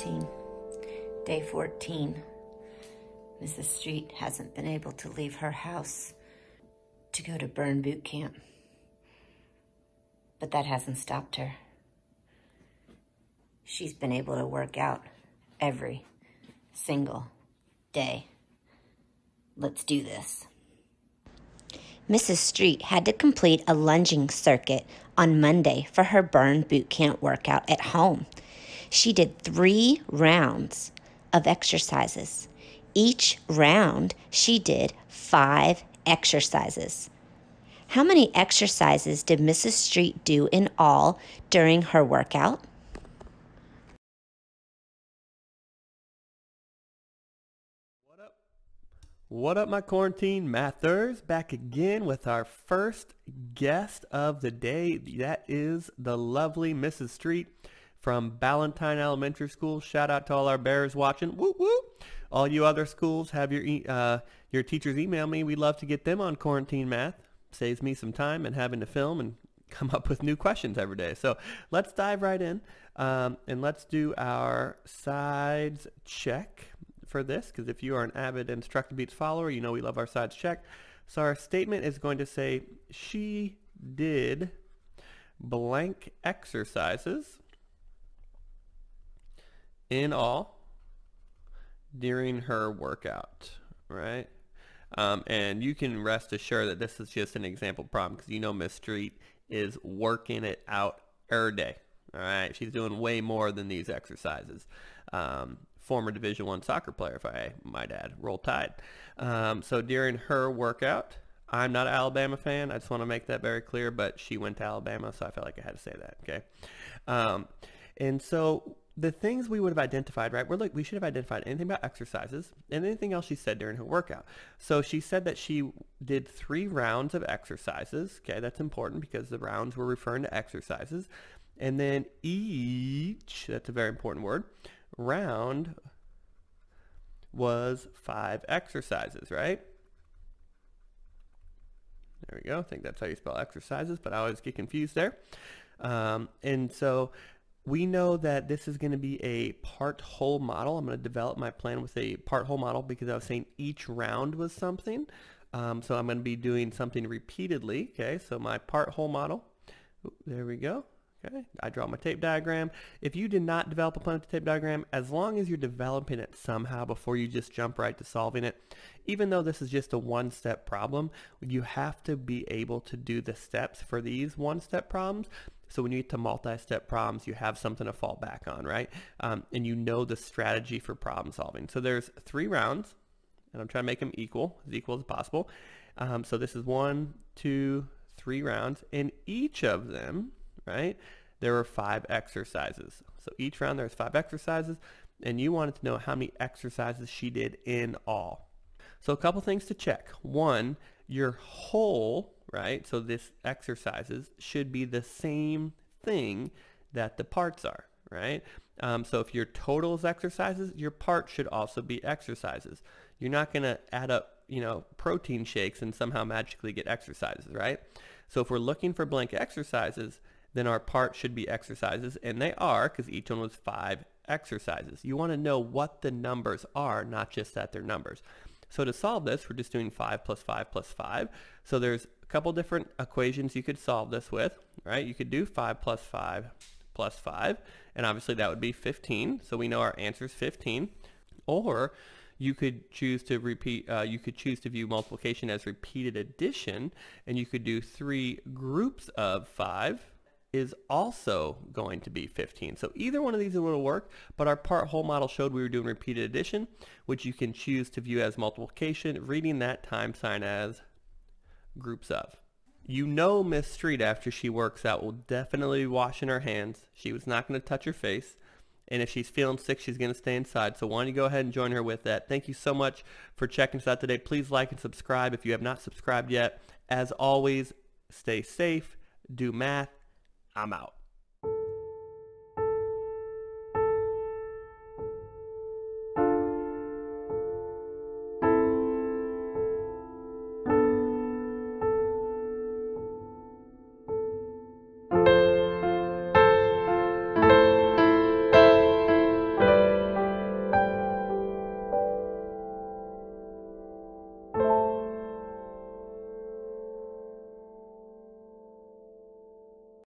14. Mrs. Street hasn't been able to leave her house to go to burn boot camp. But that hasn't stopped her. She's been able to work out every single day. Let's do this. Mrs. Street had to complete a lunging circuit on Monday for her burn boot camp workout at home. She did three rounds of exercises. Each round, she did five exercises. How many exercises did Mrs. Street do in all during her workout? What up? What up, my quarantine mathers? Back again with our first guest of the day. That is the lovely Mrs. Street from Ballantine Elementary School. Shout out to all our bears watching. Woo woo! All you other schools have your uh, your teachers email me. We'd love to get them on quarantine math. Saves me some time and having to film and come up with new questions every day. So let's dive right in um, and let's do our sides check for this because if you are an avid InstructaBeats follower, you know we love our sides check. So our statement is going to say she did blank exercises in all during her workout, right? Um, and you can rest assured that this is just an example problem because you know Miss Street is working it out every day. All right, she's doing way more than these exercises. Um, former Division One soccer player, if I might add, roll tide. Um, so during her workout, I'm not an Alabama fan. I just want to make that very clear, but she went to Alabama, so I felt like I had to say that. Okay, um, and so the things we would have identified, right? We're like, we should have identified anything about exercises and anything else she said during her workout. So she said that she did three rounds of exercises. Okay, that's important because the rounds were referring to exercises. And then each, that's a very important word, round was five exercises, right? There we go. I think that's how you spell exercises, but I always get confused there. Um, and so we know that this is going to be a part whole model. I'm going to develop my plan with a part whole model because I was saying each round was something. Um, so I'm going to be doing something repeatedly. Okay, so my part whole model. There we go. Okay, I draw my tape diagram. If you did not develop a plan with the tape diagram, as long as you're developing it somehow before you just jump right to solving it, even though this is just a one-step problem, you have to be able to do the steps for these one-step problems so when you get to multi-step problems, you have something to fall back on, right? Um, and you know the strategy for problem solving. So there's three rounds, and I'm trying to make them equal, as equal as possible. Um, so this is one, two, three rounds. In each of them, right, there were five exercises. So each round there's five exercises, and you wanted to know how many exercises she did in all. So a couple things to check. One, your whole right? So this exercises should be the same thing that the parts are, right? Um, so if your total is exercises, your part should also be exercises. You're not going to add up, you know, protein shakes and somehow magically get exercises, right? So if we're looking for blank exercises, then our part should be exercises, and they are because each one was five exercises. You want to know what the numbers are, not just that they're numbers. So to solve this, we're just doing 5 plus 5 plus 5. So there's a couple different equations you could solve this with, right? You could do 5 plus 5 plus 5, and obviously that would be 15. So we know our answer is 15. Or you could choose to repeat, uh, you could choose to view multiplication as repeated addition, and you could do three groups of 5 is also going to be 15. So either one of these will work, but our part whole model showed we were doing repeated addition, which you can choose to view as multiplication, reading that time sign as groups of. You know Miss Street after she works out will definitely be washing her hands. She was not going to touch her face. And if she's feeling sick, she's going to stay inside. So why don't you go ahead and join her with that. Thank you so much for checking us out today. Please like and subscribe if you have not subscribed yet. As always, stay safe, do math, I'm out.